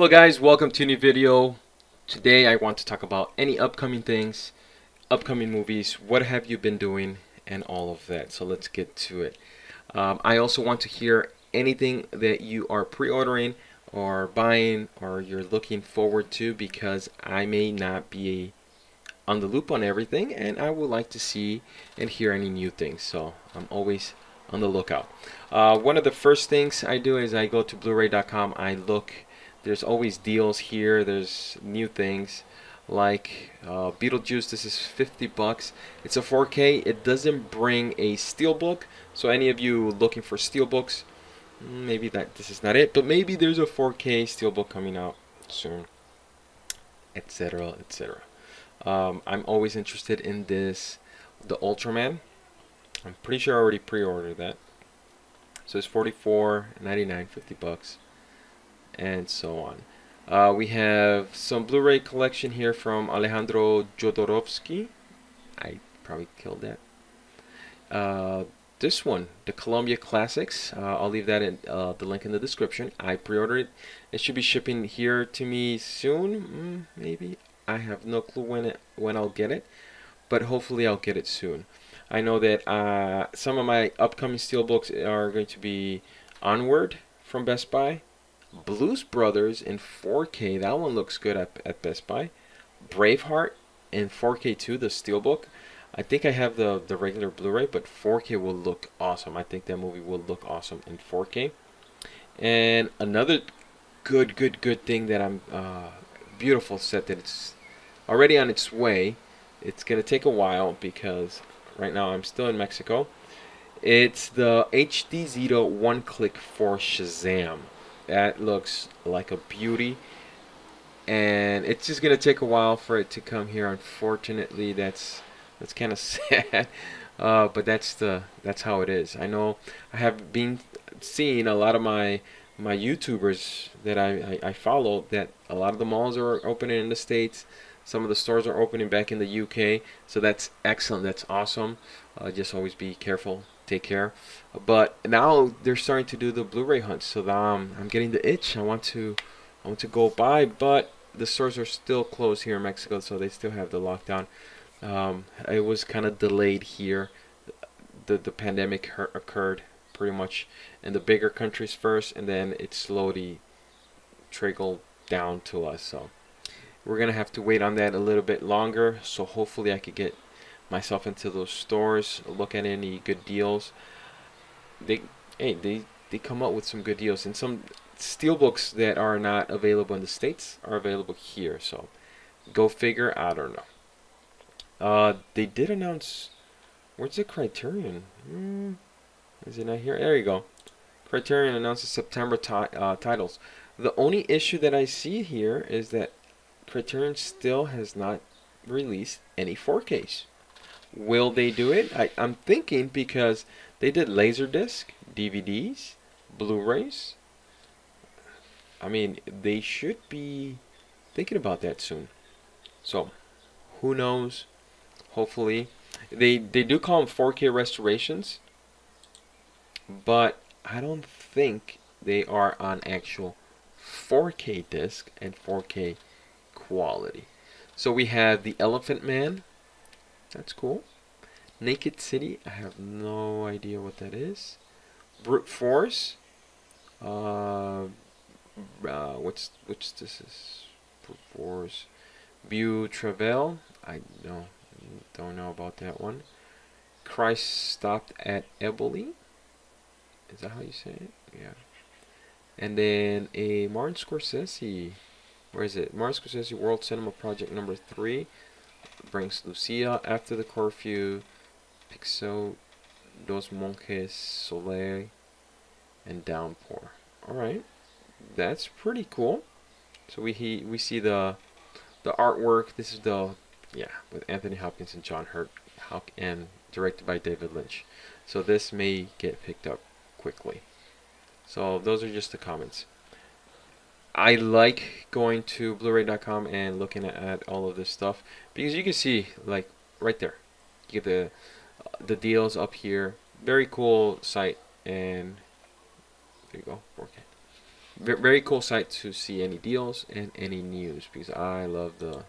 Hello guys, welcome to a new video. Today I want to talk about any upcoming things, upcoming movies, what have you been doing, and all of that. So let's get to it. Um, I also want to hear anything that you are pre-ordering or buying or you're looking forward to because I may not be on the loop on everything and I would like to see and hear any new things. So I'm always on the lookout. Uh, one of the first things I do is I go to Blu-ray.com. I look there's always deals here there's new things like uh, Beetlejuice this is 50 bucks. It's a 4k it doesn't bring a steelbook so any of you looking for steelbooks mm, maybe that this is not it but maybe there's a 4k steelbook coming out soon etc etc um, I'm always interested in this the Ultraman. I'm pretty sure I already pre-ordered that. So it's 44.99 50 bucks and so on. Uh, we have some Blu-ray collection here from Alejandro Jodorowsky. I probably killed that. Uh, this one, the Columbia Classics. Uh, I'll leave that in uh, the link in the description. I pre-ordered it. It should be shipping here to me soon, mm, maybe. I have no clue when it when I'll get it, but hopefully I'll get it soon. I know that uh, some of my upcoming steelbooks are going to be Onward from Best Buy. Blues Brothers in 4K. That one looks good at, at Best Buy. Braveheart in 4K too, the Steelbook. I think I have the, the regular Blu-ray, but 4K will look awesome. I think that movie will look awesome in 4K. And another good, good, good thing that I'm uh, beautiful set that it's already on its way. It's gonna take a while because right now I'm still in Mexico. It's the HD Zeta one click for Shazam that looks like a beauty. And it's just gonna take a while for it to come here. Unfortunately that's that's kind of sad. Uh, but that's the that's how it is. I know I have been seeing a lot of my my YouTubers that I, I, I follow that a lot of the malls are opening in the States. Some of the stores are opening back in the UK so that's excellent. That's awesome uh, just always be careful take care. But now they're starting to do the Blu-ray hunt, so um, I'm getting the itch. I want to, I want to go buy, but the stores are still closed here in Mexico, so they still have the lockdown. Um, it was kind of delayed here. The the pandemic occurred pretty much in the bigger countries first, and then it slowly trickled down to us. So we're gonna have to wait on that a little bit longer. So hopefully I could get myself into those stores, look at any good deals. They hey they they come up with some good deals and some steelbooks that are not available in the states are available here. So go figure. I don't know. Uh, they did announce. Where's the Criterion? Hmm, is it not here? There you go. Criterion announces September uh, titles. The only issue that I see here is that Criterion still has not released any 4Ks. Will they do it? I, I'm thinking because they did Laserdisc, DVDs, Blu-rays. I mean, they should be thinking about that soon. So, who knows? Hopefully, they they do call them 4K restorations, but I don't think they are on actual 4K disc and 4K quality. So we have the Elephant Man, that's cool. Naked City, I have no idea what that is. Brute Force. Uh, uh, what's which this is? Brute Force. Beau Travail. I don't don't know about that one. Christ stopped at Eboli. Is that how you say it? Yeah. And then a Martin Scorsese. Where is it? Martin Scorsese World Cinema Project number three brings Lucia after the curfew, Pixel, Dos Monjes Soleil, and Downpour. Alright, that's pretty cool. So we he, we see the the artwork. This is the yeah with Anthony Hopkins and John Hurt, and directed by David Lynch. So this may get picked up quickly. So those are just the comments. I like going to Blu-ray.com and looking at all of this stuff because you can see like right there, you get the uh, the deals up here. Very cool site and there you go, 4K. very cool site to see any deals and any news because I love the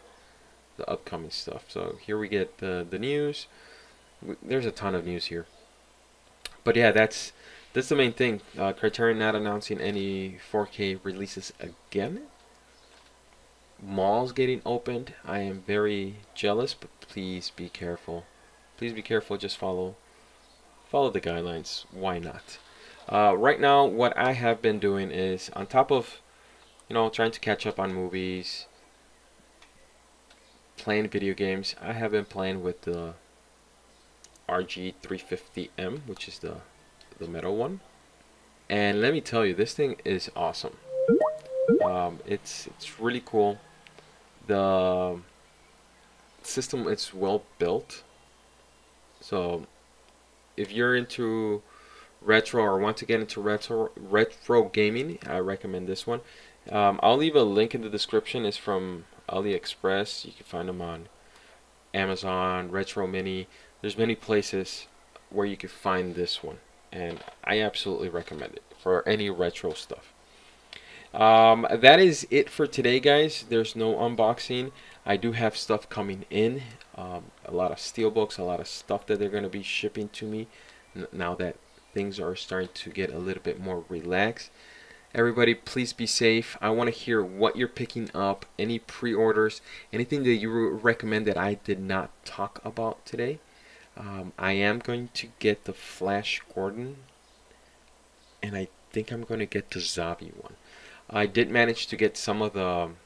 the upcoming stuff. So here we get the the news. There's a ton of news here. But yeah, that's that's the main thing. Uh, Criterion not announcing any 4K releases again. Malls getting opened. I am very jealous, but please be careful. Please be careful. Just follow follow the guidelines. Why not? Uh, right now, what I have been doing is on top of you know trying to catch up on movies, playing video games. I have been playing with the RG350M, which is the the metal one. And let me tell you, this thing is awesome. Um, it's it's really cool. The system is well built. So if you're into retro or want to get into retro retro gaming, I recommend this one. Um, I'll leave a link in the description. It's from AliExpress. You can find them on Amazon, Retro Mini. There's many places where you can find this one and I absolutely recommend it for any retro stuff. Um, that is it for today, guys. There's no unboxing. I do have stuff coming in, um, a lot of steelbooks, a lot of stuff that they're going to be shipping to me now that things are starting to get a little bit more relaxed. Everybody, please be safe. I want to hear what you're picking up, any pre-orders, anything that you recommend that I did not talk about today. Um, I am going to get the Flash Gordon, and I think I'm going to get the Zavvi one. I did manage to get some of the um,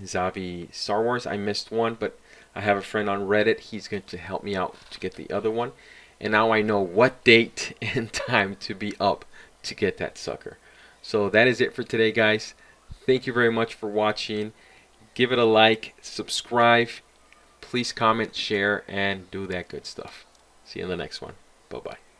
Zavvi Star Wars. I missed one, but I have a friend on Reddit. He's going to help me out to get the other one. And now I know what date and time to be up to get that sucker. So that is it for today, guys. Thank you very much for watching. Give it a like, subscribe, please comment, share, and do that good stuff. See you in the next one. Bye bye.